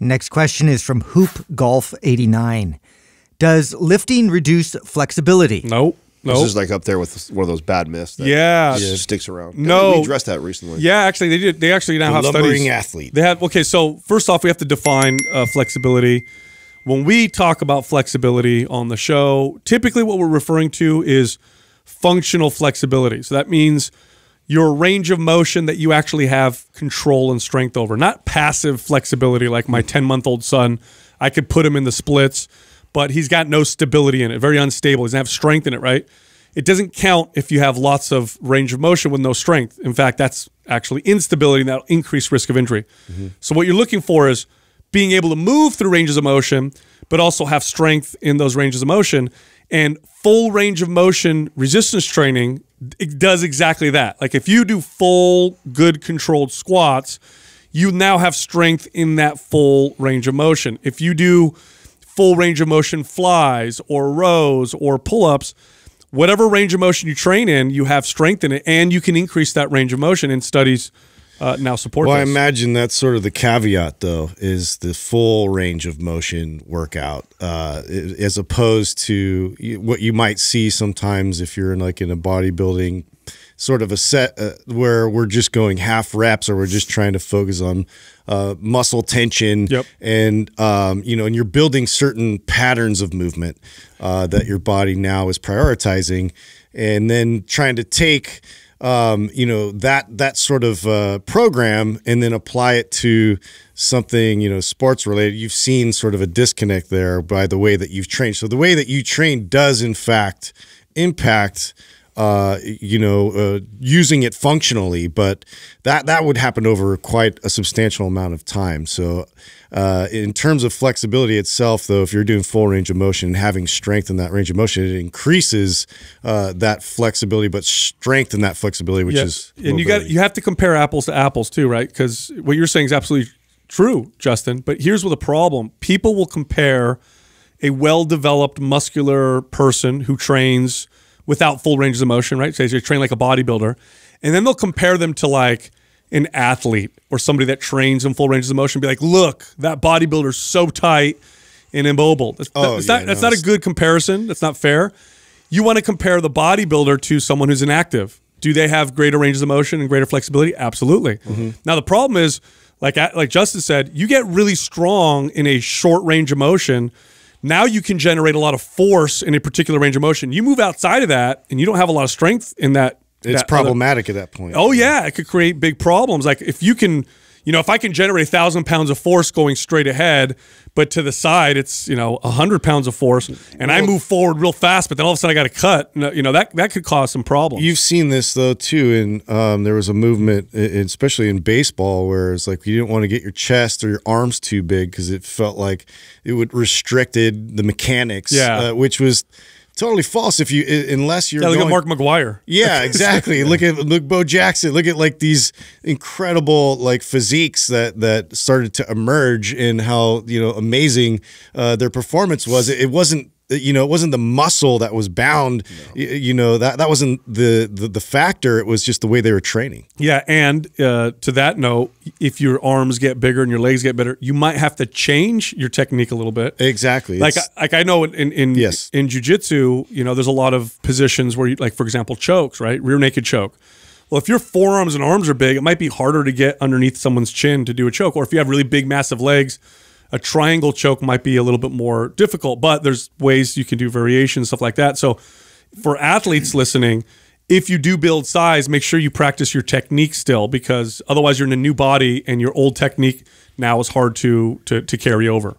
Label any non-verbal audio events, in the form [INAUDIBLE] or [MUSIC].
Next question is from Hoop Golf 89. Does lifting reduce flexibility? Nope. Nope. This is like up there with one of those bad myths. That Yeah. just sticks around. No. we addressed that recently. Yeah, actually, they did. They actually now The have lumbering studies. athlete. They had okay. So first off, we have to define uh, flexibility. When we talk about flexibility on the show, typically what we're referring to is functional flexibility. So that means your range of motion that you actually have control and strength over, not passive flexibility like my 10 month old son. I could put him in the splits, but he's got no stability in it, very unstable. He doesn't have strength in it, right? It doesn't count if you have lots of range of motion with no strength. In fact, that's actually instability and that'll increase risk of injury. Mm-hmm. So what you're looking for is being able to move through ranges of motion, but also have strength in those ranges of motion. And full range of motion resistance training it does exactly that. Like if you do full, good controlled squats, you now have strength in that full range of motion. If you do full range of motion flies or rows or pull ups, whatever range of motion you train in, you have strength in it, and you can increase that range of motion. And studies uh, now support Well, I imagine that's sort of the caveat, though, is the full range of motion workout, uh, as opposed to what you might see sometimes if you're in like in a bodybuilding sort of a set uh, where we're just going half reps or we're just trying to focus on uh, muscle tension Yep. and um, you know and you're building certain patterns of movement uh, that your body now is prioritizing and then trying to take um, you know that that sort of uh, program and then apply it to something you know sports related you've seen sort of a disconnect there by the way that you've trained. So the way that you train does in fact impact uh, you know, uh, using it functionally, but that that would happen over quite a substantial amount of time. So, uh, in terms of flexibility itself, though, if you're doing full range of motion and having strength in that range of motion, it increases uh, that flexibility, but strength in that flexibility, which Yeah. is and you got you have to compare apples to apples too, right? Because what you're saying is absolutely true, Justin. But here's what the problem: people will compare a well-developed muscular person who trains without full ranges of motion, right? Say they train like a bodybuilder, and then they'll compare them to like an athlete or somebody that trains in full ranges of motion. Be like, look, that bodybuilder's so tight and immobile. That's, Oh, that's yeah, not, that's not a good comparison. That's not fair. You want to compare the bodybuilder to someone who's inactive. Do they have greater ranges of motion and greater flexibility? Absolutely. Mm-hmm. Now the problem is, like like Justin said, you get really strong in a short range of motion. Now you can generate a lot of force in a particular range of motion. You move outside of that, and you don't have a lot of strength in that. it's that other- problematic at that point. Oh yeah, it could create big problems. Like if you can, you know, if I can generate a thousand pounds of force going straight ahead, but to the side it's you know a hundred pounds of force, and I move forward real fast, but then all of a sudden I got to cut. You know that that could cause some problems. You've seen this though too, and um, there was a movement, especially in baseball, where it's like you didn't want to get your chest or your arms too big because it felt like it would restricted the mechanics. Yeah. uh, which was totally false. If you unless you're yeah, look going, at Mark McGwire. Yeah, exactly. [LAUGHS] look at look Bo Jackson. Look at like these incredible like physiques that that started to emerge and how you know amazing uh, their performance was. It, it wasn't you know it wasn't the muscle that was bound. Y- You know that that wasn't the, the the factor. It was just the way they were training. Yeah, and uh, to that note, if your arms get bigger and your legs get better, you might have to change your technique a little bit. Exactly. like It's- like I know in in Yes. in jujitsu, you know, there's a lot of positions where you like for example chokes, right? Rear naked choke. Well, if your forearms and arms are big, it might be harder to get underneath someone's chin to do a choke. Or if you have really big, massive legs, a triangle choke might be a little bit more difficult. But there's ways you can do variations, stuff like that. So for athletes listening, if you do build size, make sure you practice your technique still, because otherwise you're in a new body and your old technique now is hard to to, to carry over.